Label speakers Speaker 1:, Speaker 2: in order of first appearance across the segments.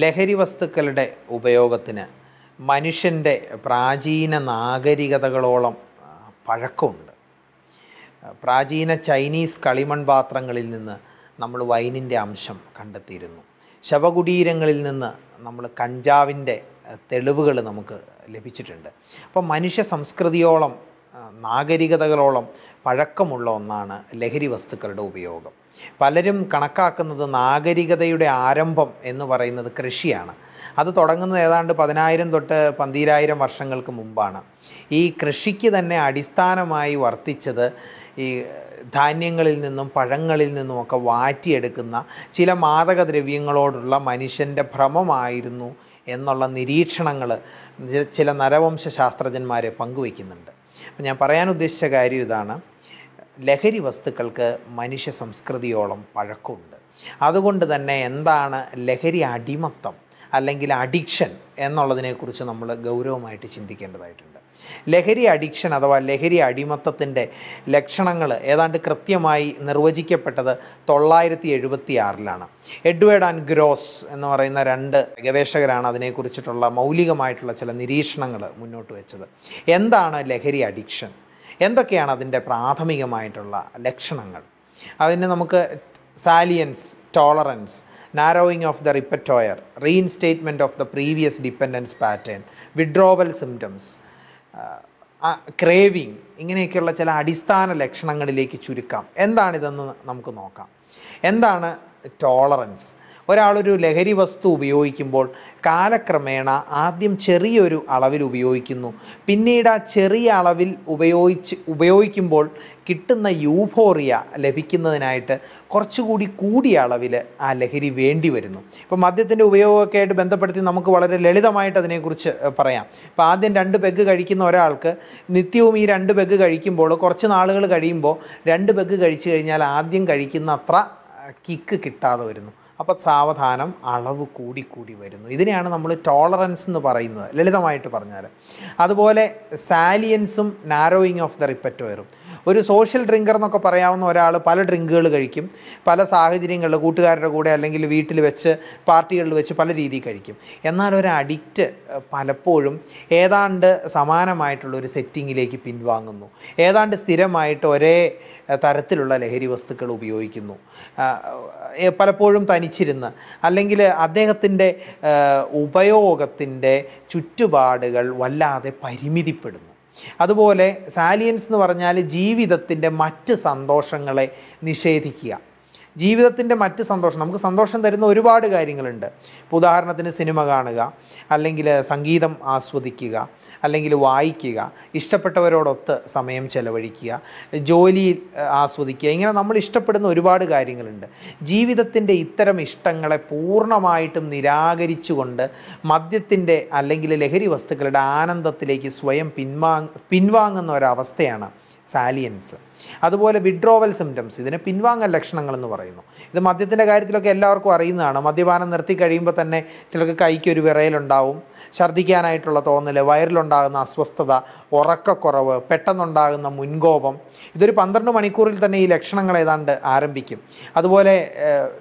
Speaker 1: ലഹരി വസ്തുക്കളുടെ ഉപയോഗത്തിന് മനുഷ്യന്റെ പ്രാചീന നാഗരികതകളോളം പഴക്കമുണ്ട്. പ്രാചീന ചൈനീസ് കളിമൺ പാത്രങ്ങളിൽ നിന്ന് നമ്മൾ വൈനിന്റെ അംശം കണ്ടെത്തിയിരുന്നു. ശവകുടീരങ്ങളിൽ നിന്ന് നമ്മൾ കഞ്ചാവിന്റെ തെളിവുകൾ നമുക്ക് ലഭിച്ചിട്ടുണ്ട്. അപ്പോൾ മനുഷ്യ സംസ്കൃതിയോളം നാഗരികതകളോളം പഴക്കമുള്ള ഒന്നാണ് ലഹരി വസ്തുക്കളുടെ ഉപയോഗം. പലരും കണക്കാക്കുന്നത് നാഗരികതയുടെ ആരംഭം എന്ന് പറയുന്നത് കൃഷിയാണ്. അത് തുടങ്ങുന്നത് ഏതാണ്ട് പതിനായിരം തൊട്ട് പന്തീരായിരം വർഷങ്ങൾക്ക് മുമ്പാണ്. ഈ കൃഷിക്ക് തന്നെ അടിസ്ഥാനമായി വർത്തിച്ചത് ഈ ധാന്യങ്ങളിൽ നിന്നും പഴങ്ങളിൽ നിന്നുമൊക്കെ വാറ്റിയെടുക്കുന്ന ചില മാദകദ്രവ്യങ്ങളോടുള്ള മനുഷ്യന്റെ ഭ്രമമായിരുന്നു എന്നുള്ള നിരീക്ഷണങ്ങൾ ചില നരവംശ ശാസ്ത്രജ്ഞന്മാരെ പങ്കുവയ്ക്കുന്നുണ്ട്. അപ്പം ഞാൻ പറയാൻ ഉദ്ദേശിച്ച കാര്യം ഇതാണ്. ലഹരി വസ്തുക്കൾക്ക് മനുഷ്യ സംസ്കൃതിയോളം പഴക്കമുണ്ട്. അതുകൊണ്ട് തന്നെ എന്താണ് ലഹരി അടിമത്തം അല്ലെങ്കിൽ അഡിക്ഷൻ എന്നുള്ളതിനെക്കുറിച്ച് നമ്മൾ ഗൗരവമായിട്ട് ചിന്തിക്കേണ്ടതായിട്ടുണ്ട്. ലഹരി അഡിക്ഷൻ അഥവാ ലഹരി അടിമത്തത്തിന്റെ ലക്ഷണങ്ങൾ ഏതാണ്ട് കൃത്യമായി നിർവചിക്കപ്പെട്ടത് തൊള്ളായിരത്തി എഴുപത്തി ആറിലാണ് എഡ്വേർഡ് ആൻഡ് ഗ്രോസ് എന്ന് പറയുന്ന രണ്ട് ഗവേഷകരാണ് അതിനെക്കുറിച്ചിട്ടുള്ള മൗലികമായിട്ടുള്ള ചില നിരീക്ഷണങ്ങൾ മുന്നോട്ട് വെച്ചത്. എന്താണ് ലഹരി അഡിക്ഷൻ? എന്തൊക്കെയാണ് അതിന്റെ പ്രാഥമികമായിട്ടുള്ള ലക്ഷണങ്ങൾ? അതിന് നമുക്ക് salience tolerance narrowing of the repertoire reinstatement of the previous dependence pattern withdrawal symptoms craving ഇങ്ങനെയൊക്കെയുള്ള ചില അടിസ്ഥാന ലക്ഷണങ്ങളിലേക്ക് ചുരുക്കാം. എന്താണിതെന്ന് നമുക്ക് നോക്കാം. എന്താണ് ടോളറൻസ് ഒരാളൊരു ലഹരി വസ്തു ഉപയോഗിക്കുമ്പോൾ കാലക്രമേണ ആദ്യം ചെറിയൊരു അളവിൽ ഉപയോഗിക്കുന്നു. പിന്നീട് ആ ചെറിയ അളവിൽ ഉപയോഗിച്ച് ഉപയോഗിക്കുമ്പോൾ കിട്ടുന്ന യൂഫോറിയ ലഭിക്കുന്നതിനായിട്ട് കുറച്ചുകൂടി കൂടിയ അളവിൽ ആ ലഹരി വേണ്ടി വരുന്നു. ഇപ്പോൾ മദ്യത്തിന്റെ ഉപയോഗമൊക്കെ ആയിട്ട് ബന്ധപ്പെടുത്തി നമുക്ക് വളരെ ലളിതമായിട്ട് അതിനെക്കുറിച്ച് പറയാം. ഇപ്പോൾ ആദ്യം രണ്ട് പെഗ് കഴിക്കുന്ന ഒരാൾക്ക് നിത്യവും ഈ രണ്ട് പെഗ് കഴിക്കുമ്പോൾ കുറച്ച് നാളുകൾ കഴിയുമ്പോൾ രണ്ട് പെഗ് കഴിച്ചു കഴിഞ്ഞാൽ ആദ്യം കഴിക്കുന്ന അത്ര കിക്ക് കിട്ടാതെ വരുന്നു. അപ്പോൾ സാവധാനം അളവ് കൂടി കൂടി വരുന്നു. ഇതിനെയാണ് നമ്മൾ ടോളറൻസ് എന്ന് പറയുന്നത്. ലളിതമായിട്ട് പറഞ്ഞാൽ അതുപോലെ സാലിയൻസും നാരോയിങ് ഓഫ് ദ റിപ്പറ്റോയറും ഒരു സോഷ്യൽ ഡ്രിങ്കർ എന്നൊക്കെ പറയാവുന്ന ഒരാൾ പല ഡ്രിങ്കുകൾ കഴിക്കും. പല സാഹചര്യങ്ങളിൽ കൂട്ടുകാരുടെ കൂടെ അല്ലെങ്കിൽ വീട്ടിൽ വെച്ച് പാർട്ടികളിൽ വെച്ച് പല രീതിയിൽ കഴിക്കും. എന്നാൽ ഒരു അഡിക്റ്റ് പലപ്പോഴും ഏതാണ്ട് സമാനമായിട്ടുള്ള ഒരു സെറ്റിങ്ങിലേക്ക് പിൻവാങ്ങുന്നു. ഏതാണ്ട് സ്ഥിരമായിട്ട് ഒരേ തരത്തിലുള്ള ലഹരി വസ്തുക്കൾ ഉപയോഗിക്കുന്നു. പലപ്പോഴും തനിച്ചിരുന്ന്. അല്ലെങ്കിൽ അദ്ദേഹത്തിന്റെ ഉപയോഗത്തിന്റെ ചുറ്റുപാടുകൾ വല്ലാതെ പരിമിതിപ്പെടുന്നു. അതുപോലെ സാലിയൻസ് എന്ന് പറഞ്ഞാൽ ജീവിതത്തിന്റെ മറ്റ് സന്തോഷങ്ങളെ നിഷേധിക്കുക. ജീവിതത്തിന്റെ മറ്റ് സന്തോഷം. നമുക്ക് സന്തോഷം തരുന്ന ഒരുപാട് കാര്യങ്ങളുണ്ട്. ഇപ്പോൾ ഉദാഹരണത്തിന് സിനിമ കാണുക അല്ലെങ്കിൽ സംഗീതം ആസ്വദിക്കുക അല്ലെങ്കിൽ വായിക്കുക ഇഷ്ടപ്പെട്ടവരോടൊത്ത് സമയം ചെലവഴിക്കുക ജോലിയിൽ ആസ്വദിക്കുക ഇങ്ങനെ നമ്മൾ ഇഷ്ടപ്പെടുന്ന ഒരുപാട് കാര്യങ്ങളുണ്ട്. ജീവിതത്തിന്റെ ഇത്തരം ഇഷ്ടങ്ങളെ പൂർണമായിട്ടും നിരാകരിച്ചുകൊണ്ട് മദ്യത്തിന്റെ അല്ലെങ്കിൽ ലഹരി വസ്തുക്കളുടെ ആനന്ദത്തിലേക്ക് സ്വയം പിൻവാ പിൻവാങ്ങുന്ന ഒരവസ്ഥയാണ് സാലിയൻസ്. അതുപോലെ വിഡ്രോവൽ സിംറ്റംസ് ഇതിനെ പിൻവാങ്ങൽ ലക്ഷണങ്ങൾ എന്ന് പറയുന്നു. ഇത് മദ്യത്തിന്റെ കാര്യത്തിലൊക്കെ എല്ലാവർക്കും അറിയുന്നതാണ്. മദ്യപാനം നിർത്തി കഴിയുമ്പോൾ തന്നെ ചിലർക്ക് കൈക്ക് ഒരു വിറയലുണ്ടാവും. ഛർദ്ദിക്കാനായിട്ടുള്ള തോന്നൽ വയറിലുണ്ടാകുന്ന അസ്വസ്ഥത ഉറക്കക്കുറവ് പെട്ടെന്നുണ്ടാകുന്ന മുൻകോപം. ഇതൊരു പന്ത്രണ്ട് മണിക്കൂറിൽ തന്നെ ഈ ലക്ഷണങ്ങൾ ഏതാണ്ട് ആരംഭിക്കും. അതുപോലെ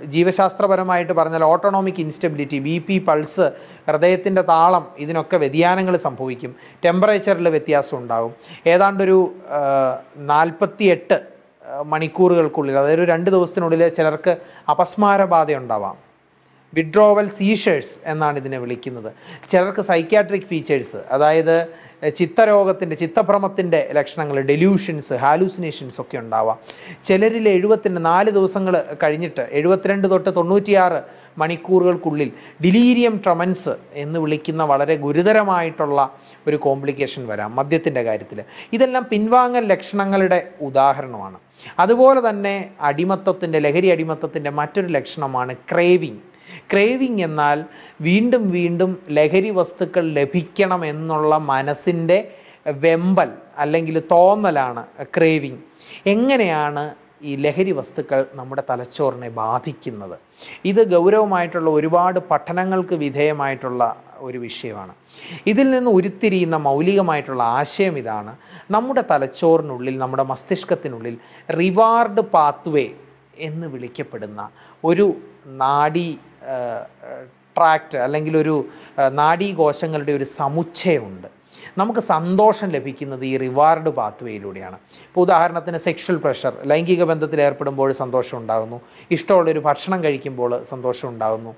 Speaker 1: ജീവശാസ്ത്രപരമായിട്ട് പറഞ്ഞാൽ autonomic instability B P pulse ഹൃദയത്തിന്റെ താളം ഇതിനൊക്കെ വ്യതിയാനങ്ങൾ സംഭവിക്കും. ടെമ്പറേച്ചറിൽ വ്യത്യാസം ഉണ്ടാകും. ഏതാണ്ടൊരു നാൽപ്പത്തി എട്ട് മണിക്കൂറുകൾക്കുള്ളിൽ അതായത് രണ്ട് ദിവസത്തിനുള്ളിൽ ചിലർക്ക് അപസ്മാരബാധ ഉണ്ടാവാം വിഡ്രോവൽ സീഷേഴ്സ് എന്നാണ് ഇതിനെ വിളിക്കുന്നത്. ചിലർക്ക് സൈക്യാട്രിക് ഫീച്ചേഴ്സ് അതായത് ചിത്തരോഗത്തിന്റെ ചിത്തഭ്രമത്തിന്റെ ലക്ഷണങ്ങൾ ഡെല്യൂഷൻസ് ഹാലൂസിനേഷൻസ് ഒക്കെ ഉണ്ടാവാം. ചിലരിൽ എഴുപത്തിന്റെ നാല് ദിവസങ്ങൾ കഴിഞ്ഞിട്ട് എഴുപത്തിരണ്ട് തൊട്ട് തൊണ്ണൂറ്റിയാറ് മണിക്കൂറുകൾക്കുള്ളിൽ. ഡിലീരിയം ട്രമൻസ് എന്ന് വിളിക്കുന്ന വളരെ ഗുരുതരമായിട്ടുള്ള ഒരു കോംപ്ലിക്കേഷൻ വരാം മദ്യത്തിന്റെ കാര്യത്തിൽ. ഇതെല്ലാം പിൻവാങ്ങൽ ലക്ഷണങ്ങളുടെ ഉദാഹരണമാണ്. അതുപോലെ തന്നെ അടിമത്തത്തിന്റെ ലഹരി അടിമത്തത്തിന്റെ മറ്റൊരു ലക്ഷണമാണ് ക്രേവിങ് ക്രേവിങ് എന്നാൽ വീണ്ടും വീണ്ടും ലഹരി വസ്തുക്കൾ ലഭിക്കണം എന്നുള്ള മനസ്സിന്റെ വെമ്പൽ അല്ലെങ്കിൽ തോന്നലാണ് ക്രേവിങ് എങ്ങനെയാണ് ഈ ലഹരി വസ്തുക്കൾ നമ്മുടെ തലച്ചോറിനെ ബാധിക്കുന്നത്. ഇത് ഗൗരവമായിട്ടുള്ള ഒരുപാട് പഠനങ്ങൾക്ക് വിധേയമായിട്ടുള്ള ഒരു വിഷയമാണ്. ഇതിൽ നിന്ന് ഉരുത്തിരിയുന്ന മൗലികമായിട്ടുള്ള ആശയം ഇതാണ്. നമ്മുടെ തലച്ചോറിനുള്ളിൽ നമ്മുടെ മസ്തിഷ്കത്തിനുള്ളിൽ റിവാർഡ് പാത്വേ എന്ന് വിളിക്കപ്പെടുന്ന ഒരു നാഡി ട്രാക്റ്റ് അല്ലെങ്കിൽ ഒരു നാഡീകോശങ്ങളുടെ ഒരു സമുച്ചയമുണ്ട്. നമുക്ക് സന്തോഷം ലഭിക്കുന്നത് ഈ റിവാർഡ് പാത്വേയിലൂടെയാണ് ഇപ്പോൾ ഉദാഹരണത്തിന് സെക്ഷൽ പ്രഷർ ലൈംഗിക ബന്ധത്തിൽ ഏർപ്പെടുമ്പോൾ സന്തോഷം ഉണ്ടാകുന്നു. ഇഷ്ടമുള്ളൊരു ഭക്ഷണം കഴിക്കുമ്പോൾ സന്തോഷം ഉണ്ടാകുന്നു.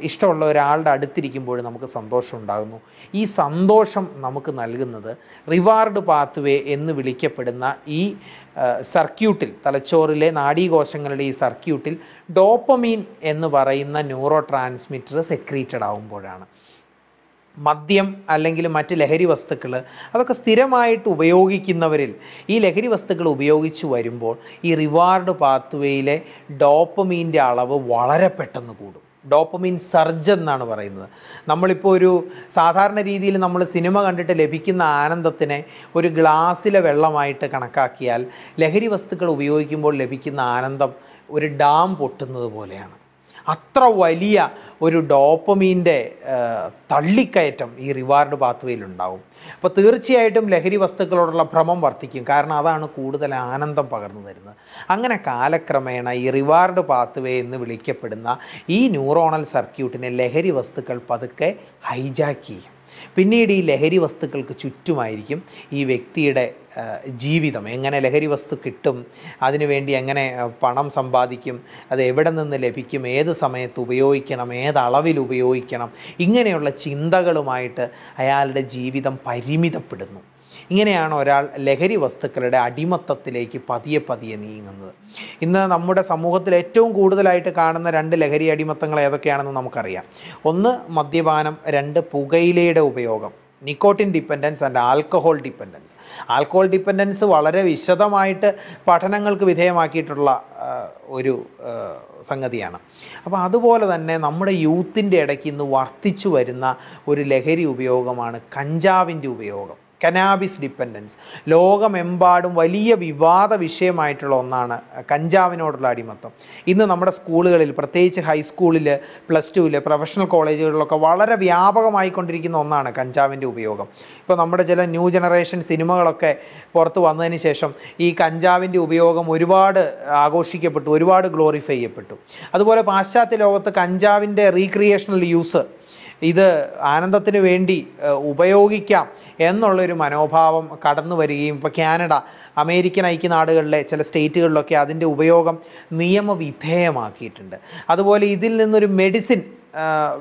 Speaker 1: ഇഷ്ടമുള്ള ഒരാളുടെ അടുത്തിരിക്കുമ്പോൾ നമുക്ക് സന്തോഷം ഉണ്ടാകുന്നു. ഈ സന്തോഷം നമുക്ക് നൽകുന്നത് റിവാർഡ് പാത്വേ എന്ന് വിളിക്കപ്പെടുന്ന ഈ സർക്യൂട്ടിൽ തലച്ചോറിലെ നാഡീകോശങ്ങളുടെ ഈ സർക്യൂട്ടിൽ ഡോപ്പമീൻ എന്ന് പറയുന്ന ന്യൂറോ ട്രാൻസ്മിറ്റർ സെക്രീറ്റഡ് ആകുമ്പോഴാണ് മദ്യം അല്ലെങ്കിൽ മറ്റ് ലഹരി വസ്തുക്കൾ അതൊക്കെ സ്ഥിരമായിട്ട് ഉപയോഗിക്കുന്നവരിൽ ഈ ലഹരി വസ്തുക്കൾ ഉപയോഗിച്ച് വരുമ്പോൾ ഈ റിവാർഡ് പാത്വേയിലെ ഡോപ്പമീന്റെ അളവ് വളരെ പെട്ടെന്ന് കൂടും. ഡോപ്പമീൻ സർജ് എന്നാണ് പറയുന്നത്. നമ്മളിപ്പോൾ ഒരു സാധാരണ രീതിയിൽ നമ്മൾ സിനിമ കണ്ടിട്ട് ലഭിക്കുന്ന ആനന്ദത്തിനെ ഒരു ഗ്ലാസ്സിലെ വെള്ളമായിട്ട് കണക്കാക്കിയാൽ ലഹരി വസ്തുക്കൾ ഉപയോഗിക്കുമ്പോൾ ലഭിക്കുന്ന ആനന്ദം ഒരു ഡാം പൊട്ടുന്നത് പോലെയാണ്. അത്ര വലിയ ഒരു ഡോപ്പമീന്റെ തള്ളിക്കയറ്റം ഈ റിവാർഡ് പാത്വേയിലുണ്ടാവും. അപ്പോൾ തീർച്ചയായിട്ടും ലഹരി വസ്തുക്കളോടുള്ള ഭ്രമം വർദ്ധിക്കും. കാരണം അതാണ് കൂടുതൽ ആനന്ദം പകർന്നു തരുന്നത്. അങ്ങനെ കാലക്രമേണ ഈ റിവാർഡ് പാത്വേ എന്ന് വിളിക്കപ്പെടുന്ന ഈ ന്യൂറോണൽ സർക്യൂട്ടിനെ ലഹരി വസ്തുക്കൾ പതുക്കെ ഹൈജാക്ക് ചെയ്യും. പിന്നീട് ഈ ലഹരി വസ്തുക്കൾക്ക് ചുറ്റുമായിരിക്കും ഈ വ്യക്തിയുടെ ജീവിതം. എങ്ങനെ ലഹരി വസ്തു കിട്ടും അതിനുവേണ്ടി എങ്ങനെ പണം സമ്പാദിക്കും അത് എവിടെ നിന്ന് ലഭിക്കും ഏത് സമയത്ത് ഉപയോഗിക്കണം ഏത് അളവിൽ ഉപയോഗിക്കണം ഇങ്ങനെയുള്ള ചിന്തകളുമായിട്ട് അയാളുടെ ജീവിതം പരിമിതപ്പെടുന്നു. ഇങ്ങനെയാണ് ഒരാൾ ലഹരി വസ്തുക്കളുടെ അടിമത്തത്തിലേക്ക് പതിയെ പതിയെ നീങ്ങുന്നത്. ഇന്ന് നമ്മുടെ സമൂഹത്തിൽ ഏറ്റവും കൂടുതലായിട്ട് കാണുന്ന രണ്ട് ലഹരി അടിമത്തങ്ങൾ ഏതൊക്കെയാണെന്ന് നമുക്കറിയാം. ഒന്ന് മദ്യപാനം രണ്ട് പുകയിലയുടെ ഉപയോഗം. Nicotine dependence and alcohol dependence. Alcohol dependence വളരെ വിശദമായിട്ട് പഠനങ്ങൾക്ക് വിധേയമാക്കിയിട്ടുള്ള ഒരു സംഗതിയാണ്. അപ്പോൾ അതുപോലെ തന്നെ നമ്മുടെ യൂത്തിന്റെ ഇടയ്ക്ക് ഇന്ന് വർദ്ധിച്ചു വരുന്ന ഒരു ലഹരി ഉപയോഗമാണ് കഞ്ചാവിന്റെ ഉപയോഗം. കനാബിസ് ഡിപ്പെൻഡൻസ് ലോകമെമ്പാടും വലിയ വിവാദ വിഷയമായിട്ടുള്ള ഒന്നാണ് കഞ്ചാവിനോടുള്ള അടിമത്തം. ഇന്ന് നമ്മുടെ സ്കൂളുകളിൽ പ്രത്യേകിച്ച് ഹൈസ്കൂളിൽ പ്ലസ് ടുവിൽ പ്രൊഫഷണൽ കോളേജുകളിലൊക്കെ വളരെ വ്യാപകമായിക്കൊണ്ടിരിക്കുന്ന ഒന്നാണ് കഞ്ചാവിന്റെ ഉപയോഗം. ഇപ്പോൾ നമ്മുടെ ചില ന്യൂ ജനറേഷൻ സിനിമകളൊക്കെ പുറത്ത് വന്നതിന് ശേഷം ഈ കഞ്ചാവിന്റെ ഉപയോഗം ഒരുപാട് ആഘോഷിക്കപ്പെട്ടു ഒരുപാട് ഗ്ലോറിഫൈ ചെയ്യപ്പെട്ടു. അതുപോലെ പാശ്ചാത്യ ലോകത്ത് കഞ്ചാവിന്റെ റീക്രിയേഷണൽ യൂസ് ഇത് ആനന്ദത്തിന് വേണ്ടി ഉപയോഗിക്കാം എന്നുള്ളൊരു മനോഭാവം കടന്നു വരികയും ഇപ്പോൾ കാനഡ അമേരിക്കൻ ഐക്യനാടുകളിലെ ചില സ്റ്റേറ്റുകളിലൊക്കെ അതിന്റെ ഉപയോഗം നിയമവിധേയമാക്കിയിട്ടുണ്ട്. അതുപോലെ ഇതിൽ നിന്നൊരു മെഡിസിൻ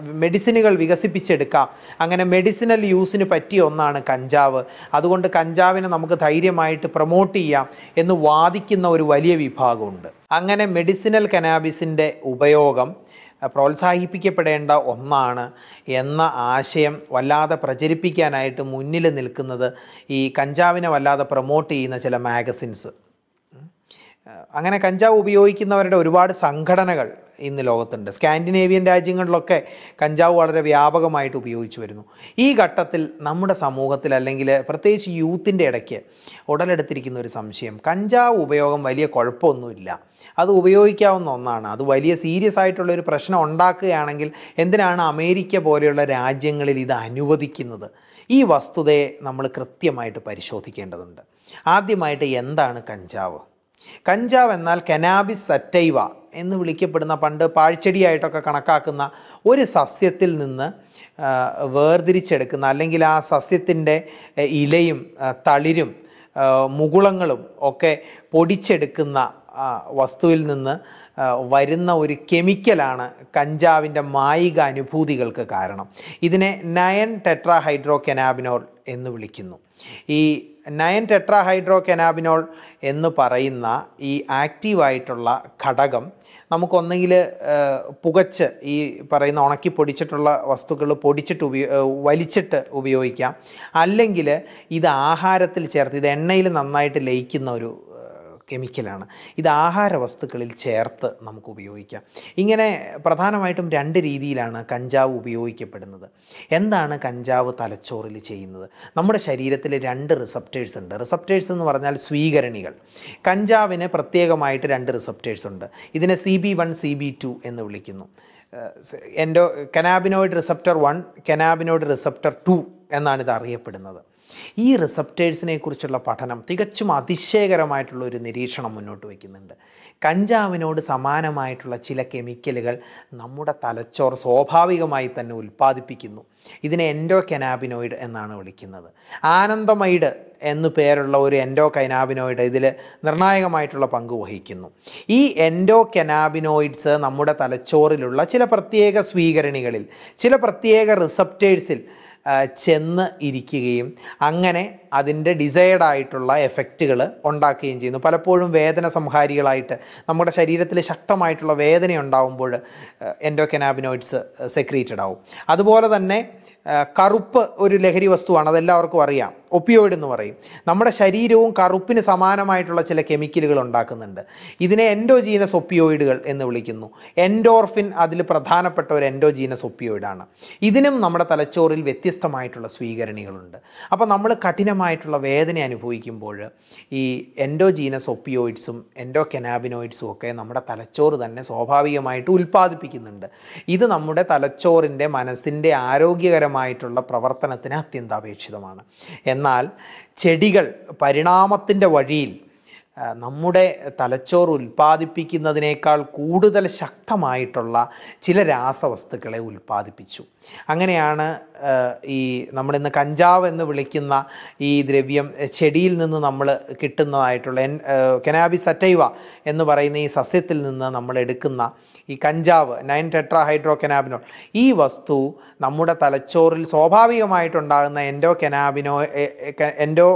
Speaker 1: മെഡിസിനുകൾ വികസിപ്പിച്ചെടുക്കാം. അങ്ങനെ മെഡിസിനൽ യൂസിന് പറ്റിയ ഒന്നാണ് കഞ്ചാവ്. അതുകൊണ്ട് കഞ്ചാവിനെ നമുക്ക് ധൈര്യമായിട്ട് പ്രൊമോട്ട് ചെയ്യാം എന്ന് വാദിക്കുന്ന ഒരു വലിയ വിഭാഗമുണ്ട്. അങ്ങനെ മെഡിസിനൽ കനാബിസിന്റെ ഉപയോഗം പ്രോത്സാഹിപ്പിക്കപ്പെടേണ്ട ഒന്നാണ് എന്ന ആശയം വല്ലാതെ പ്രചരിപ്പിക്കാനായിട്ട് മുന്നിൽ നിൽക്കുന്നത് ഈ കഞ്ചാവിനെ വല്ലാതെ പ്രൊമോട്ട് ചെയ്യുന്ന ചില മാഗസിൻസ് അങ്ങനെ കഞ്ചാവ് ഉപയോഗിക്കുന്നവരുടെ ഒരുപാട് സംഘടനകൾ ഇന്ന് ലോകത്തുണ്ട്. സ്കാൻഡിനേവിയൻ രാജ്യങ്ങളിലൊക്കെ കഞ്ചാവ് വളരെ വ്യാപകമായിട്ട് ഉപയോഗിച്ചു വരുന്നു. ഈ ഘട്ടത്തിൽ നമ്മുടെ സമൂഹത്തിൽ അല്ലെങ്കിൽ പ്രത്യേകിച്ച് യൂത്തിന്റെ ഇടയ്ക്ക് ഉടലെടുത്തിരിക്കുന്ന ഒരു സംശയം. കഞ്ചാവ് ഉപയോഗം വലിയ കുഴപ്പമൊന്നുമില്ല. അത് ഉപയോഗിക്കാവുന്ന ഒന്നാണ്. അത് വലിയ സീരിയസ് ആയിട്ടുള്ള ഒരു പ്രശ്നം ഉണ്ടാക്കുകയാണെങ്കിൽ എന്തിനാണ് അമേരിക്ക പോലെയുള്ള രാജ്യങ്ങളിൽ ഇത് അനുവദിക്കുന്നത്? ഈ വസ്തുതയെ നമ്മൾ കൃത്യമായിട്ട് പരിശോധിക്കേണ്ടതുണ്ട്. ആദ്യമായിട്ട് എന്താണ് കഞ്ചാവ്? കഞ്ചാവ് എന്നാൽ കനാബിസ് സറ്റൈവ എന്ന് വിളിക്കപ്പെടുന്ന പണ്ട് പാഴ്ചെടിയായിട്ടൊക്കെ കണക്കാക്കുന്ന ഒരു സസ്യത്തിൽ നിന്ന് വേർതിരിച്ചെടുക്കുന്ന അല്ലെങ്കിൽ ആ സസ്യത്തിന്റെ ഇലയും തളിരും മുകുളങ്ങളും ഒക്കെ പൊടിച്ചെടുക്കുന്ന വസ്തുവിൽ നിന്ന് വരുന്ന ഒരു കെമിക്കലാണ് കഞ്ചാവിന്റെ മായിക അനുഭൂതികൾക്ക് കാരണം. ഇതിനെ നയൻ ടെട്രാ ഹൈഡ്രോ കെനാബിനോൾ എന്ന് വിളിക്കുന്നു. ഈ നയൻ ടെട്രാ ഹൈഡ്രോ കെനാബിനോൾ എന്ന് പറയുന്ന ഈ ആക്റ്റീവായിട്ടുള്ള ഘടകം നമുക്കൊന്നെങ്കിൽ പുകച്ച് ഈ പറയുന്ന ഉണക്കി പൊടിച്ചിട്ടുള്ള വസ്തുക്കൾ പൊടിച്ചിട്ട് ഉപയോ വലിച്ചിട്ട് ഉപയോഗിക്കാം. അല്ലെങ്കിൽ ഇത് ആഹാരത്തിൽ ചേർത്ത് ഇത് എണ്ണയിൽ നന്നായിട്ട് ലയിക്കുന്ന ഒരു കെമിക്കലാണ്. ഇത് ആഹാര വസ്തുക്കളിൽ ചേർത്ത് നമുക്ക് ഉപയോഗിക്കാം ഇങ്ങനെ പ്രധാനമായിട്ടും രണ്ട് രീതിയിലാണ് കഞ്ചാവ് ഉപയോഗിക്കപ്പെടുന്നത്. എന്താണ് കഞ്ചാവ് തലച്ചോറിൽ ചെയ്യുന്നത്? നമ്മുടെ ശരീരത്തിൽ രണ്ട് റിസപ്റ്റേഴ്സ് ഉണ്ട്. റിസപ്റ്റേഴ്സ് എന്ന് പറഞ്ഞാൽ സ്വീകരണികൾ. കഞ്ചാവിന് പ്രത്യേകമായിട്ട് രണ്ട് റിസപ്റ്റേഴ്സ് ഉണ്ട്. ഇതിനെ C B one C B two എന്ന് വിളിക്കുന്നു. Endocannabinoid receptor one cannabinoid receptor two എന്നാണ് ഇത് അറിയപ്പെടുന്നത്. ഈ റിസപ്റ്റേഴ്സിനെ കുറിച്ചുള്ള പഠനം തികച്ചും അതിശയകരമായിട്ടുള്ള ഒരു നിരീക്ഷണം മുന്നോട്ട് വയ്ക്കുന്നുണ്ട്. കഞ്ചാവിനോട് സമാനമായിട്ടുള്ള ചില കെമിക്കലുകൾ നമ്മുടെ തലച്ചോർ സ്വാഭാവികമായി തന്നെ ഉൽപ്പാദിപ്പിക്കുന്നു. ഇതിനെ എൻഡോ കനാബിനോയിഡ് എന്നാണ് വിളിക്കുന്നത്. ആനന്ദമൈഡ് എന്നു പേരുള്ള ഒരു എൻഡോ കൈനാബിനോയിഡ് ഇതിൽ നിർണായകമായിട്ടുള്ള പങ്ക് വഹിക്കുന്നു. ഈ എൻഡോ കനാബിനോയിഡ്സ് നമ്മുടെ തലച്ചോറിലുള്ള ചില പ്രത്യേക സ്വീകരണികളിൽ ചില പ്രത്യേക റിസപ്റ്റേഴ്സിൽ ചെന്ന് ഇരിക്കുകയും അങ്ങനെ അതിന്റെ ഡിസൈഡ് ആയിട്ടുള്ള എഫക്റ്റുകൾ ഉണ്ടാക്കുകയും ചെയ്യുന്നു. പലപ്പോഴും വേദന സംഹാരികളായിട്ട് നമ്മുടെ ശരീരത്തിൽ ശക്തമായിട്ടുള്ള വേദന ഉണ്ടാകുമ്പോൾ എൻഡോ കനാബിനോയിഡ്സ് സെക്രീറ്റഡ് ആവും. അതുപോലെ തന്നെ കറുപ്പ് ഒരു ലഹരി വസ്തുവാണ് അതെല്ലാവർക്കും അറിയാം. ഒപ്പിയോയിഡ് എന്ന് പറയും. നമ്മുടെ ശരീരവും കറുപ്പിന് സമാനമായിട്ടുള്ള ചില കെമിക്കലുകൾ ഉണ്ടാക്കുന്നുണ്ട്. ഇതിനെ എൻഡോജീനസ് ഒപ്പിയോയിഡുകൾ എന്ന് വിളിക്കുന്നു. എൻഡോർഫിൻ അതിൽ പ്രധാനപ്പെട്ട ഒരു എൻഡോജീനസ് ഒപ്പിയോയിഡാണ് ഇതിനും നമ്മുടെ തലച്ചോറിൽ വ്യത്യസ്തമായിട്ടുള്ള സ്വീകരണികളുണ്ട്. അപ്പോൾ നമ്മൾ കഠിനമായിട്ടുള്ള വേദന അനുഭവിക്കുമ്പോൾ ഈ എൻഡോജീനസ് ഒപ്പിയോയിഡ്സും എൻഡോ കെനാബിനോയിഡ്സും ഒക്കെ നമ്മുടെ തലച്ചോറ് തന്നെ സ്വാഭാവികമായിട്ട് ഉൽപ്പാദിപ്പിക്കുന്നുണ്ട്. ഇത് നമ്മുടെ തലച്ചോറിന്റെ മനസ്സിന്റെ ആരോഗ്യകരമായിട്ടുള്ള പ്രവർത്തനത്തിന് അത്യന്താപേക്ഷിതമാണ്. ചെടികൾ പരിണാമത്തിന്റെ വഴിയിൽ നമ്മുടെ തലച്ചോർ ഉൽപ്പാദിപ്പിക്കുന്നതിനേക്കാൾ കൂടുതൽ ശക്തമായിട്ടുള്ള ചില രാസവസ്തുക്കളെ ഉൽപ്പാദിപ്പിച്ചു. അങ്ങനെയാണ് ഈ നമ്മളിന്ന് കഞ്ചാവ് എന്ന് വിളിക്കുന്ന ഈ ദ്രവ്യം ചെടിയിൽ നിന്ന് നമ്മൾ കിട്ടുന്നതായിട്ടുള്ള എൻ കെനാബി സറ്റൈവ എന്ന് പറയുന്ന ഈ സസ്യത്തിൽ നിന്ന് നമ്മൾ എടുക്കുന്ന ഈ കഞ്ചാവ് നയൻ ടെട്രാ ഹൈഡ്രോ ഈ വസ്തു നമ്മുടെ തലച്ചോറിൽ സ്വാഭാവികമായിട്ടുണ്ടാകുന്ന എൻഡോ കെനാബിനോ എൻഡോ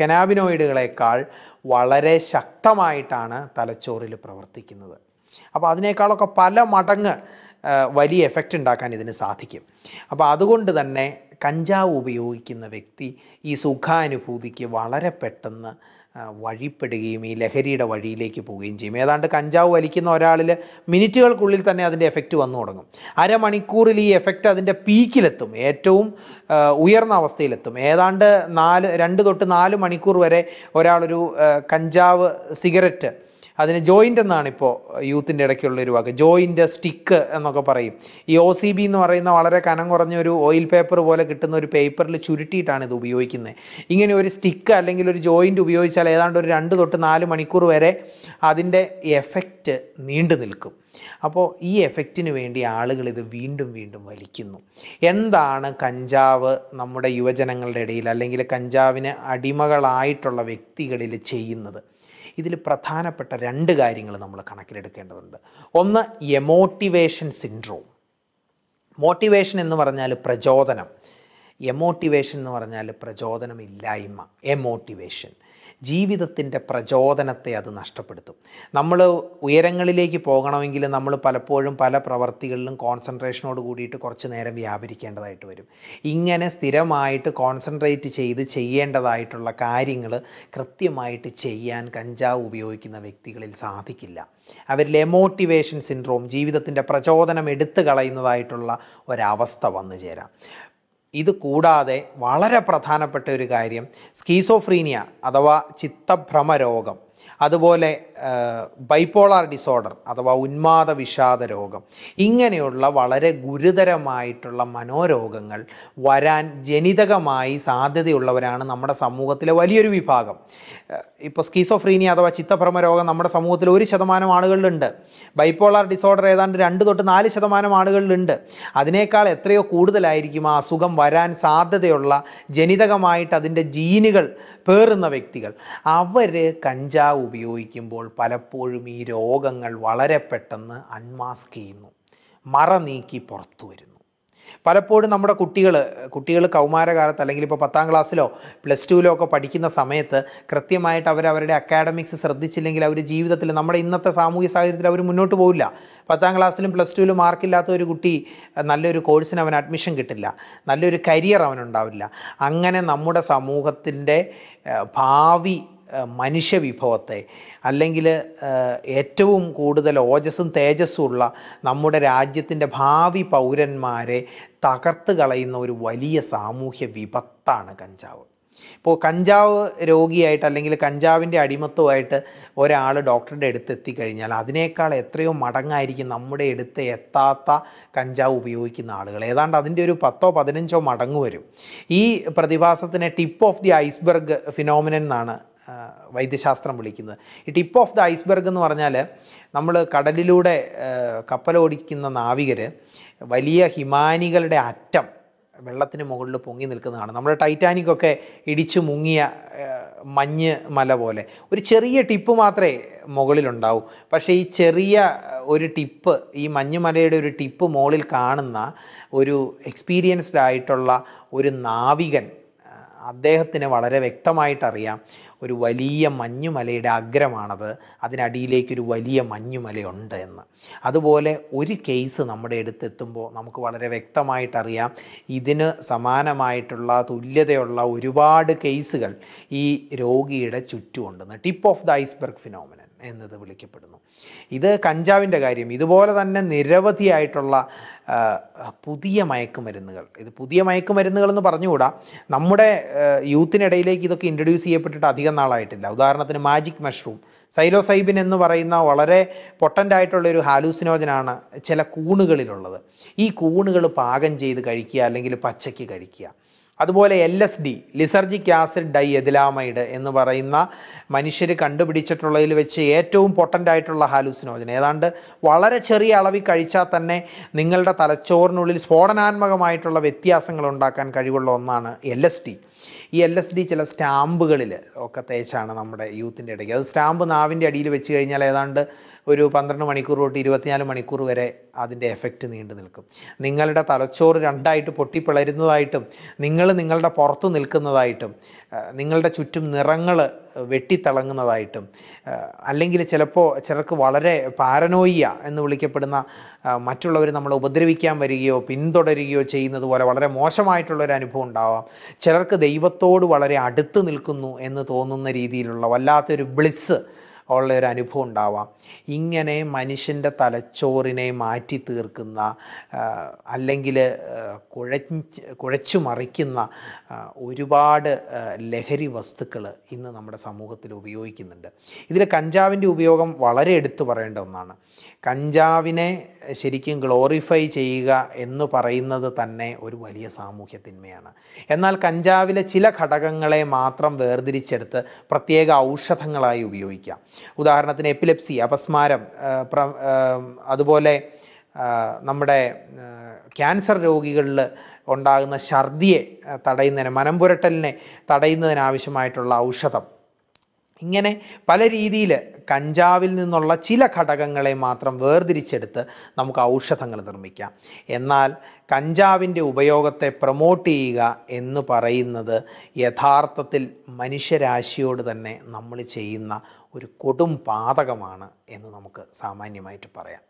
Speaker 1: കെനാബിനോയിഡുകളേക്കാൾ വളരെ ശക്തമായിട്ടാണ് തലച്ചോറിൽ പ്രവർത്തിക്കുന്നത്. അപ്പോൾ അതിനേക്കാളൊക്കെ പല മടങ്ങ് വലിയ എഫക്റ്റ് ഉണ്ടാക്കാൻ ഇതിന് സാധിക്കും. അപ്പോൾ അതുകൊണ്ട് തന്നെ കഞ്ചാവ് ഉപയോഗിക്കുന്ന വ്യക്തി ഈ സുഖാനുഭൂതിക്ക് വളരെ പെട്ടെന്ന് വഴിപ്പെടുകയും ഈ ലഹരിയുടെ വഴിയിലേക്ക് പോവുകയും ചെയ്യും. ഏതാണ്ട് കഞ്ചാവ് വലിക്കുന്ന ഒരാളിൽ മിനിറ്റുകൾക്കുള്ളിൽ തന്നെ അതിന്റെ എഫക്റ്റ് വന്നു തുടങ്ങും. അരമണിക്കൂറിൽ ഈ എഫക്റ്റ് അതിന്റെ പീക്കിലെത്തും. ഏറ്റവും ഉയർന്ന അവസ്ഥയിലെത്തും. ഏതാണ്ട് നാല് രണ്ട് തൊട്ട് നാല് മണിക്കൂർ വരെ ഒരാളൊരു കഞ്ചാവ് സിഗരറ്റ് അതിന് ജോയിന്റ് എന്നാണ് ഇപ്പോൾ യൂത്തിന്റെ ഇടയ്ക്കുള്ള ഒരു വാക്ക്. ജോയിന്റ് സ്റ്റിക്ക് എന്നൊക്കെ പറയും. ഈ ഒ സി ബി എന്ന് പറയുന്ന വളരെ കനം കുറഞ്ഞ ഒരു ഓയിൽ പേപ്പർ പോലെ കിട്ടുന്ന ഒരു പേപ്പറിൽ ചുരുട്ടിയിട്ടാണ് ഇത് ഉപയോഗിക്കുന്നത്. ഇങ്ങനെ ഒരു സ്റ്റിക്ക് അല്ലെങ്കിൽ ഒരു ജോയിന്റ് ഉപയോഗിച്ചാൽ ഏതാണ്ട് ഒരു രണ്ട് തൊട്ട് നാല് മണിക്കൂർ വരെ അതിന്റെ എഫക്റ്റ് നീണ്ടു നിൽക്കും. അപ്പോൾ ഈ എഫക്റ്റിന് വേണ്ടി ആളുകൾ ഇത് വീണ്ടും വീണ്ടും വലിക്കുന്നു. എന്താണ് കഞ്ചാവ് നമ്മുടെ യുവജനങ്ങളുടെ ഇടയിൽ അല്ലെങ്കിൽ കഞ്ചാവിന് അടിമകളായിട്ടുള്ള വ്യക്തികളിൽ ചെയ്യുന്നത്? ഇതിൽ പ്രധാനപ്പെട്ട രണ്ട് കാര്യങ്ങൾ നമ്മൾ കണക്കിലെടുക്കേണ്ടതുണ്ട്. ഒന്ന് എമോട്ടിവേഷൻ സിൻഡ്രോം മോട്ടിവേഷൻ എന്ന് പറഞ്ഞാൽ പ്രചോദനം. എമോട്ടിവേഷൻ എന്ന് പറഞ്ഞാൽ പ്രചോദനമില്ലായ്മ എമോട്ടിവേഷൻ ജീവിതത്തിന്റെ പ്രചോദനത്തെ അത് നഷ്ടപ്പെടുത്തും. നമ്മൾ ഉയരങ്ങളിലേക്ക് പോകണമെങ്കിൽ നമ്മൾ പലപ്പോഴും പല പ്രവർത്തികളിലും കോൺസെൻട്രേഷനോട് കൂടിയിട്ട് കുറച്ച് നേരം വ്യാപരിക്കേണ്ടതായിട്ട് വരും. ഇങ്ങനെ സ്ഥിരമായിട്ട് കോൺസെൻട്രേറ്റ് ചെയ്ത് ചെയ്യേണ്ടതായിട്ടുള്ള കാര്യങ്ങൾ കൃത്യമായിട്ട് ചെയ്യാൻ കഞ്ചാവ് ഉപയോഗിക്കുന്ന വ്യക്തികളിൽ സാധിക്കില്ല. അവരിൽ എമോട്ടിവേഷൻ സിൻഡ്രോം ജീവിതത്തിന്റെ പ്രചോദനം എടുത്തു കളയുന്നതായിട്ടുള്ള ഒരവസ്ഥ വന്നു ചേരാം. ഇത് കൂടാതെ വളരെ പ്രധാനപ്പെട്ട ഒരു കാര്യം സ്കീസോഫ്രീനിയ അഥവാ ചിത്തഭ്രമ രോഗം അതുപോലെ ബൈപ്പോളാർ ഡിസോർഡർ അഥവാ ഉന്മാദ വിഷാദ രോഗം ഇങ്ങനെയുള്ള വളരെ ഗുരുതരമായിട്ടുള്ള മനോരോഗങ്ങൾ വരാൻ ജനിതകമായി സാധ്യതയുള്ളവരാണ് നമ്മുടെ സമൂഹത്തിലെ വലിയൊരു വിഭാഗം. ഇപ്പോൾ സ്കീസോഫ്രീനിയ അഥവാ ചിത്തഭ്രമ രോഗം നമ്മുടെ സമൂഹത്തിൽ ഒരു ശതമാനം ആളുകളിലുണ്ട്. ബൈപ്പോളാർ ഡിസോർഡർ ഏതാണ്ട് രണ്ട് തൊട്ട് നാല് ശതമാനം ആളുകളിലുണ്ട്. അതിനേക്കാൾ എത്രയോ കൂടുതലായിരിക്കും ആ അസുഖം വരാൻ സാധ്യതയുള്ള ജനിതകമായിട്ട് അതിന്റെ ജീനുകൾ പേറുന്ന വ്യക്തികൾ. അവർ കഞ്ചാവ് ഉപയോഗിക്കുമ്പോൾ പലപ്പോഴും ഈ രോഗങ്ങൾ വളരെ പെട്ടെന്ന് അൺമാസ്ക് ചെയ്യുന്നു. മറ നീക്കി പുറത്തു വരുന്നു. പലപ്പോഴും നമ്മുടെ കുട്ടികൾ കുട്ടികൾ കൗമാരകാലത്ത് അല്ലെങ്കിൽ ഇപ്പോൾ പത്താം ക്ലാസ്സിലോ പ്ലസ് ടുവിലോ ഒക്കെ പഠിക്കുന്ന സമയത്ത് കൃത്യമായിട്ട് അവർ അവരുടെ അക്കാഡമിക്സ് ശ്രദ്ധിച്ചില്ലെങ്കിൽ അവർ ജീവിതത്തിൽ നമ്മുടെ ഇന്നത്തെ സാമൂഹ്യ സാഹചര്യത്തിൽ അവർ മുന്നോട്ട് പോകില്ല പത്താം ക്ലാസ്സിലും പ്ലസ് ടുവിലും മാർക്കില്ലാത്ത ഒരു കുട്ടി നല്ലൊരു കോഴ്സിന് അവൻ അഡ്മിഷൻ കിട്ടില്ല. നല്ലൊരു കരിയർ അവനുണ്ടാവില്ല അങ്ങനെ നമ്മുടെ സമൂഹത്തിന്റെ ഭാവി മനുഷ്യവിഭവത്തെ അല്ലെങ്കിൽ ഏറ്റവും കൂടുതൽ ഓജസ്സും തേജസ്സും ഉള്ള നമ്മുടെ രാജ്യത്തിന്റെ ഭാവി പൗരന്മാരെ തകർത്ത് കളയുന്ന ഒരു വലിയ സാമൂഹ്യ വിപത്താണ് കഞ്ചാവ്. ഇപ്പോൾ കഞ്ചാവ് രോഗിയായിട്ട് അല്ലെങ്കിൽ കഞ്ചാവിന്റെ അടിമത്വമായിട്ട് ഒരാൾ ഡോക്ടറുടെ അടുത്ത് എത്തിക്കഴിഞ്ഞാൽ അതിനേക്കാൾ എത്രയോ മടങ്ങായിരിക്കും നമ്മുടെ അടുത്ത് എത്താത്ത കഞ്ചാവ് ഉപയോഗിക്കുന്ന ആളുകൾ. ഏതാണ്ട് അതിന്റെ ഒരു പത്തോ പതിനഞ്ചോ മടങ്ങ് വരും. ഈ പ്രതിഭാസത്തിനെ ടിപ്പ് ഓഫ് ദി ഐസ്ബർഗ് ആ, വൈദ്യശാസ്ത്രം വിളിക്കുന്നത്. ഈ ടിപ്പ് ഓഫ് ദ ഐസ്ബർഗ് എന്ന് പറഞ്ഞാൽ നമ്മൾ കടലിലൂടെ കപ്പലോടിക്കുന്ന നാവികർ വലിയ ഹിമാനികളുടെ അറ്റം വെള്ളത്തിന് മുകളിൽ പൊങ്ങി നിൽക്കുന്നതാണ്. നമ്മുടെ ടൈറ്റാനിക്കൊക്കെ ഇടിച്ചു മുങ്ങിയ മഞ്ഞ് മല പോലെ. ഒരു ചെറിയ ടിപ്പ് മാത്രമേ മുകളിലുണ്ടാവൂ. പക്ഷേ ഈ ചെറിയ ഒരു ടിപ്പ് ഈ മഞ്ഞുമലയുടെ ഒരു ടിപ്പ് മുകളിൽ കാണുന്ന ഒരു എക്സ്പീരിയൻസ്ഡ് ആയിട്ടുള്ള ഒരു നാവികൻ അദ്ദേഹത്തിന് വളരെ വ്യക്തമായിട്ടറിയാം. ഒരു വലിയ മഞ്ഞുമലയുടെ അഗ്രമാണത്. അതിനടിയിലേക്കൊരു വലിയ മഞ്ഞുമലയുണ്ട് എന്ന്. അതുപോലെ ഒരു കേസ് നമ്മുടെ അടുത്തെത്തുമ്പോൾ നമുക്ക് വളരെ വ്യക്തമായിട്ടറിയാം. ഇതിന് സമാനമായിട്ടുള്ള തുല്യതയുള്ള ഒരുപാട് കേസുകൾ ഈ രോഗിയുടെ ചുറ്റുമുണ്ടെന്ന് tip of the iceberg phenomenon എന്നത് വിളിക്കപ്പെടുന്നു. ഇത് കഞ്ചാവിന്റെ കാര്യം. ഇതുപോലെ തന്നെ നിരവധിയായിട്ടുള്ള പുതിയ മയക്കുമരുന്നുകൾ. ഇത് പുതിയ മയക്കുമരുന്നുകൾ എന്ന് പറഞ്ഞുകൂടാ. നമ്മുടെ യൂത്തിനിടയിലേക്ക് ഇതൊക്കെ ഇൻട്രൊഡ്യൂസ് ചെയ്യപ്പെട്ടിട്ട് അധികം നാളായിട്ടില്ല. ഉദാഹരണത്തിന് മാജിക് മഷ്റൂം സൈലോസൈബിൻ എന്ന് പറയുന്ന വളരെ പൊട്ടന്റായിട്ടുള്ള ഒരു ഹാലൂസിനോജനാണ് ചില കൂണുകളിലുള്ളത്. ഈ കൂണുകൾ പാകം ചെയ്ത് കഴിക്കുക അല്ലെങ്കിൽ പച്ചയ്ക്ക് കഴിക്കുക. അതുപോലെ L S D lysergic acid diethylamide എന്ന് പറയുന്ന മനുഷ്യർ കണ്ടുപിടിച്ചിട്ടുള്ളതിൽ വെച്ച് ഏറ്റവും പൊട്ടന്റ് ആയിട്ടുള്ള ഹാലൂസിനോജൻ ഏതാണ്ട് വളരെ ചെറിയ അളവിൽ കഴിച്ചാൽ തന്നെ നിങ്ങളുടെ തലച്ചോറിനുള്ളിൽ സ്ഫോടനാത്മകമായിട്ടുള്ള വ്യത്യാസങ്ങൾ ഉണ്ടാക്കാൻ കഴിവുള്ള ഒന്നാണ് എൽ എസ് ഡി ഈ എൽ എസ് ഡി ചില സ്റ്റാമ്പുകളിൽ ഒക്കെ തേച്ചാണ് നമ്മുടെ യൂത്തിന്റെ ഇടയ്ക്ക്. അത് സ്റ്റാമ്പ് നാവിന്റെ അടിയിൽ വെച്ച് കഴിഞ്ഞാൽ ഏതാണ്ട് ഒരു പന്ത്രണ്ട് മണിക്കൂർ തൊട്ട് ഇരുപത്തിനാല് മണിക്കൂർ വരെ അതിന്റെ എഫക്റ്റ് നീണ്ടു നിൽക്കും. നിങ്ങളുടെ തലച്ചോറ് രണ്ടായിട്ട് പൊട്ടിപ്പിളരുന്നതായിട്ടും നിങ്ങൾ നിങ്ങളുടെ പുറത്ത് നിൽക്കുന്നതായിട്ടും നിങ്ങളുടെ ചുറ്റും നിറങ്ങൾ വെട്ടിത്തിളങ്ങുന്നതായിട്ടും അല്ലെങ്കിൽ ചിലപ്പോൾ ചിലർക്ക് വളരെ പാരനോയ്യ എന്ന് വിളിക്കപ്പെടുന്ന മറ്റുള്ളവർ നമ്മളെ ഉപദ്രവിക്കാൻ വരികയോ പിന്തുടരുകയോ ചെയ്യുന്നത് പോലെ വളരെ മോശമായിട്ടുള്ളൊരു അനുഭവം ഉണ്ടാവാം. ചിലർക്ക് ദൈവത്തോട് വളരെ അടുത്ത് നിൽക്കുന്നു എന്ന് തോന്നുന്ന രീതിയിലുള്ള വല്ലാത്തൊരു ബ്ലിസ് ഉള്ള ഒരു അനുഭവം ഉണ്ടാവാം. ഇങ്ങനെ മനുഷ്യന്റെ തലച്ചോറിനെ മാറ്റി തീർക്കുന്ന അല്ലെങ്കിൽ കുഴച്ച് കുഴച്ചു മറിക്കുന്ന ഒരുപാട് ലഹരി വസ്തുക്കൾ ഇന്ന് നമ്മുടെ സമൂഹത്തിൽ ഉപയോഗിക്കുന്നുണ്ട്. ഇതിൽ കഞ്ചാവിന്റെ ഉപയോഗം വളരെ എടുത്തു പറയേണ്ട ഒന്നാണ്. കഞ്ചാവിനെ ശരിക്കും ഗ്ലോറിഫൈ ചെയ്യുക എന്ന് പറയുന്നത് തന്നെ ഒരു വലിയ സാമൂഹ്യ തിന്മയാണ് എന്നാൽ കഞ്ചാവിലെ ചില ഘടകങ്ങളെ മാത്രം വേർതിരിച്ചെടുത്ത് പ്രത്യേക ഔഷധങ്ങളായി ഉപയോഗിക്കാം. ഉദാഹരണത്തിന് എപ്പിലെപ്സി അപസ്മാരം അതുപോലെ നമ്മുടെ ക്യാൻസർ രോഗികളിൽ ഉണ്ടാകുന്ന ഛർദിയെ തടയുന്നതിന് മനംപുരട്ടലിനെ തടയുന്നതിനാവശ്യമായിട്ടുള്ള ഔഷധം ഇങ്ങനെ പല രീതിയിൽ കഞ്ചാവിൽ നിന്നുള്ള ചില ഘടകങ്ങളെ മാത്രം വേർതിരിച്ചെടുത്ത് നമുക്ക് ഔഷധങ്ങൾ നിർമ്മിക്കാം. എന്നാൽ കഞ്ചാവിന്റെ ഉപയോഗത്തെ പ്രൊമോട്ട് ചെയ്യുക എന്ന് പറയുന്നത് യഥാർത്ഥത്തിൽ മനുഷ്യരാശിയോട് തന്നെ നമ്മൾ ചെയ്യുന്ന ഒരു കൊടും പാതകമാണ് എന്ന് നമുക്ക് സാമാന്യമായിട്ട് പറയാം.